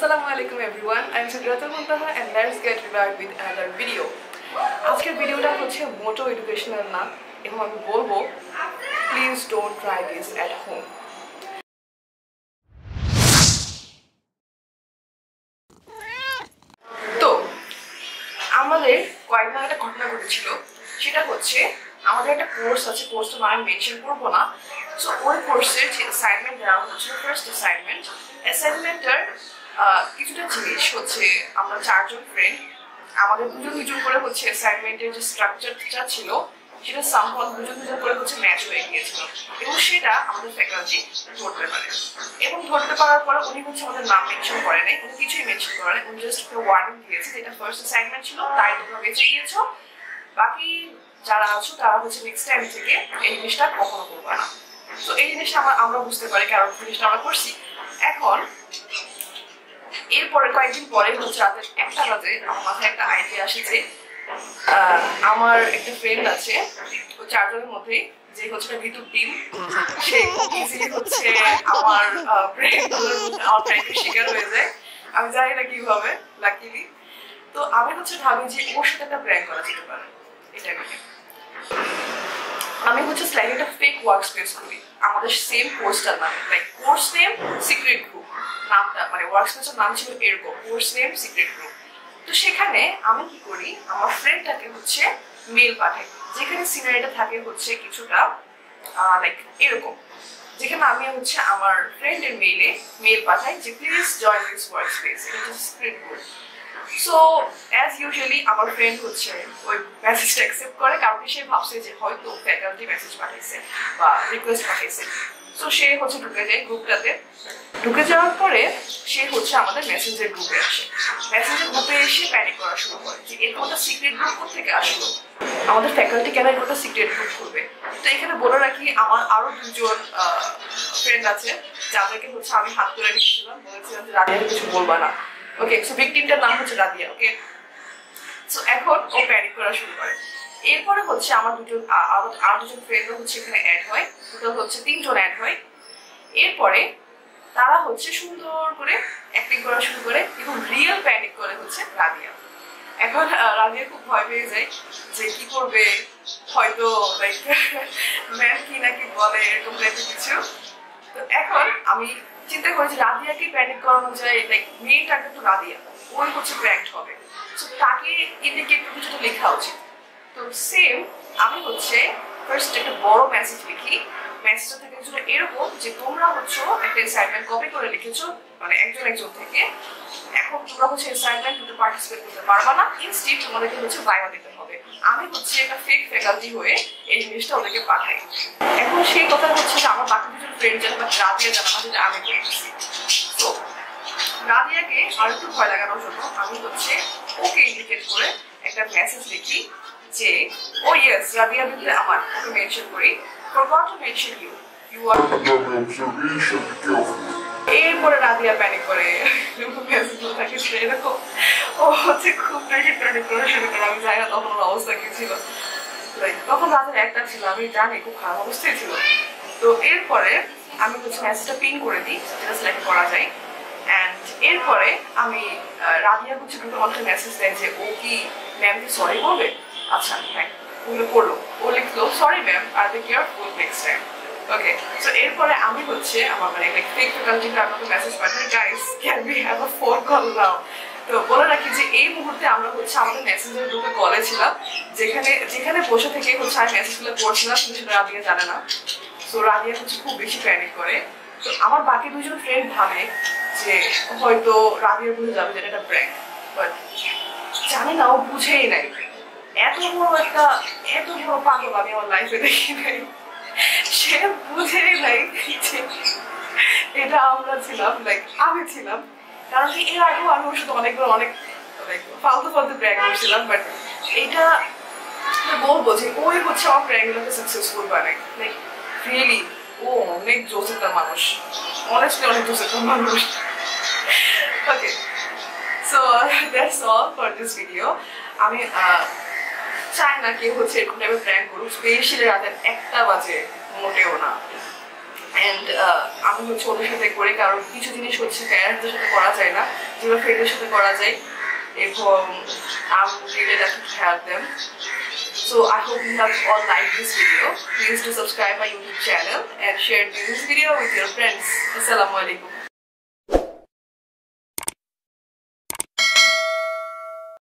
Assalamu alaikum everyone. I'm Sidratul Muntaha and let's get back with another video. আজকের ভিডিওটা হচ্ছে মোটো educational না, এবং আমি বলব please don't try this at home তো, আমাদের কয়েকদিন একটা ঘটনা ঘটেছিল, সেটা হচ্ছে আমাদের একটা কোর্স আছে কোর্সটা আমি মেনশন করব না সো ওই কোর্সের যে অ্যাসাইনমেন্ট দেওয়া হচ্ছিল ফার্স্ট অ্যাসাইনমেন্ট অ্যাসাইনমেন্টটার কিছুটা জিনিস হচ্ছে আমরা চারজন ফ্রেন্ড আমাদের দুজন দুজন করে হচ্ছে অ্যাসাইনমেন্টের যে স্ট্রাকচারটা ছিল, সেটা সামহল দুজন দুজন করে হচ্ছে ম্যাচ হয়ে গিয়েছিল। এবং সেটা আমাদের ফ্যাকাল্টি ধরতে পারে। এবং ধরতে পারার পরে উনি হচ্ছে আমাদের নাম মেনশন করে নাই, উনি কিছুই মেনশন করে নাই, উনি জাস্ট ওয়ার্নিং দিয়েছে যেটা ফার্স্ট অ্যাসাইনমেন্ট ছিল, তাই তোমরা বেঁচে গিয়েছো। বাকি যারা আছো, তারা হচ্ছে নেক্সট টাইম থেকে এই জিনিসটা কখনো করবে না। তো এই জিনিসটা আমরা বুঝতে পারি, কারণ জিনিসটা আমরা করছি। এখন এরপরে কয়েকদিন পরে হচ্ছে রাতের একটা রাতে আমার মাথায় একটা আইডিয়া আসে যে আহ, আমার একটা ফ্রেন্ড আছে ওই চারজনের মধ্যে যে হচ্ছে ভিতর টিম সে হচ্ছে আমার শিকার হয়ে যায়। আমি জানি না কীভাবে লাকিলি তো আমি হচ্ছে ভাবি যে ওর সাথে একটা প্র্যাঙ্ক করা যেতে পারে এটা আমি হচ্ছে স্লাইড একটা ফেক ওয়ার্ক স্পেস করি। আমাদের সেম কোর্সটার নামে like course name secret group নামটা মানে ওয়ার্ক স্পেসের নাম ছিল এরকম কোর্স নেম সিক্রেট গ্রুপ তো সেখানে আমি কি করি, আমার ফ্রেন্ডটাকে হচ্ছে মেল পাঠাই। যেখানে সিনারিটা থাকে হচ্ছে কিছুটা লাইক এরকম। যেখানে আমি হচ্ছে আমার ফ্রেন্ডের মেইলে মেল পাঠাই যে please join this work space এটা হচ্ছে secret group so as usually আমার ফ্রেন্ড হচ্ছে ওই মেসেজটা অ্যাকসেপ্ট করে, কারণ সে ভাবছে যে হয়তো ফ্যাকাল্টি মেসেজ পাঠাইছে বা রিকোয়েস্ট পাঠাইছে। সো সে হচ্ছে ঢুকে যায় গ্রুপটাতে ঢুকে যাওয়ার পরে সে হচ্ছে আমাদের মেসেঞ্জার গ্রুপে আসে। মেসেঞ্জার গ্রুপে এসে প্যানিক করা শুরু করে যে এরকম একটা সিক্রেট গ্রুপ থেকে আসলো? আমাদের ফ্যাকাল্টি কেন এরকম একটা সিক্রেট গ্রুপ করবে? তো এখানে বলে রাখি, আমার আরও দুজন ফ্রেন্ড আছে, যাদেরকে হচ্ছে আমি হাত ধরে রেখেছিলাম বলেছিলাম যে রাধিয়া কিছু বলবা না। ওকে সো ভিকটিমটার নাম হচ্ছে রাধিয়া ওকে সো এখন ও প্যানিক করা শুরু করে। এরপরে হচ্ছে আমার আ- আরও দুজন ফ্রেন্ডও হচ্ছে এখানে অ্যাড হয়। টোটাল হচ্ছে তিনজন অ্যাড হয়। এরপরে তারা হচ্ছে সুন্দর করে অ্যাক্টিং করা শুরু করে এবং রিয়েল প্যানিক করে হচ্ছে রাদিয়া। এখন রাধিয়া খুব ভয় পেয়ে যায় যে কি করবে, হয়তো লাইক ম্যাম কি নাকি বলে, এরকম কিছু। তো এখন আমি চিন্তা করি যে রাধিয়াকে প্যানিক করানো যায় লাইক মেন টার্গেট তো রাধিয়া, ওই হচ্ছে প্র্যাঙ্ক হবে। তো তাকে ইন্ডিকেট কিছুটা লেখা উচিত। তো সেম আমি হচ্ছে ফার্স্ট একটা বড় মেসেজ লিখি। মেসেজটা থেকে কিছুটা এরকম যে, তোমরা হচ্ছে একটা অ্যাসাইনমেন্ট কপি করে লিখেছো মানে একজন একজন থেকে। এখন তোমরা হচ্ছে অ্যাসাইনমেন্ট দুটো পার্টিসিপেট করতে পারবা না। ইনস্টিট তোমাদেরকে হচ্ছে হবে আমি হচ্ছে একটা ফেক ফ্যাকাল্টি হয়ে এই জিনিসটা ওদেরকে পাঠাই। এখন সেই কথা হচ্ছে যে আমার বাকি দুজন ফ্রেন্ড যেন বা রাধিয়া জানা না যে আমি করতেছি তো রাধিয়াকে আর একটু ভয় লাগানোর জন্য আমি হচ্ছে ওকে ইন্ডিকেট করে একটা মেসেজ লিখি যে ও ইয়েস রাধিয়া বিদ্যা আমার, ওকে মেনশন করি। To mention you? You be careful. এরপরে রাধিয়া প্যানিক করে। এরকম। ও হচ্ছে খুব বেশি প্যানিক করে শুরু করে। আমি জানি না তখন অবস্থা কি ছিল। তখন রাতের একটা ছিল, আমি জানি, খুব খারাপ অবস্থায় ছিল। তো এরপরে আমি হচ্ছে পিন করে দিই, যেটা সিলেক্ট করা যায়। অ্যান্ড এরপরে আমি রাধিয়া হচ্ছে আমাকে মেসেজ দেয় যে, ও কি ম্যামকে সরি বলবে? আচ্ছা হ্যাঁ ওগুলো করল ও লিখলো sorry ma'am R be careful next time okay so এরপরে আমি হচ্ছে আমার মানে লাইক মেসেজ পাঠাই guys can be have a call now তো বলে রাখি যে এই মুহূর্তে আমরা হচ্ছে আমাদের মেসেঞ্জার গ্রুপে কলে ছিলাম, যেখানে যেখানে বসে থেকে হচ্ছে আমি মেসেজগুলো পড়ছিলাম কিন্তু সেটা জানে না। সো রাধিয়া হচ্ছে খুব বেশি প্যানিক করে। তো আমার বাকি দুজন ফ্রেন্ড ভাবে যে হয়তো রাধিয়া বুঝে যাবে যে এটা একটা প্র্যাঙ্ক বাট জানি না, ও বুঝেই নাই। এত বড় একটা, এত বড় পাগল আমি আমার লাইফে দেখি নাই। সে বুঝেই নাই যে এটা আমরা ছিলাম লাইক আমি ছিলাম। কারণ কি এর আগেও আমি ওর সাথে অনেকবার অনেক ফালতু ফালতু প্র্যাঙ্ক করছিলাম বাট এটা বলব যে ওই হচ্ছে আমার প্র্যাঙ্কগুলোকে সাকসেসফুল বানায়। লাইক রিয়েলি ও অনেক জোস মানুষ। অনেস্টলি অনেক জোস মানুষ। Okay so that's all for this video আমি চাই না কেউ হচ্ছে এরকম টাইপের প্র্যাঙ্ক করুক স্পেশালি রাতের একটা বাজে। মোটেও না অ্যান্ড আমি হচ্ছে ওদের সাথে করি কারণ কিছু জিনিস হচ্ছে প্যারেন্টসদের সাথে করা যায় না যেগুলো ফ্রেন্ডের সাথে করা যায় এবং আমি really lucky to have. So I hope you have all liked this video. Please do subscribe my YouTube channel and share this video with your friends. Assalamu alaikum.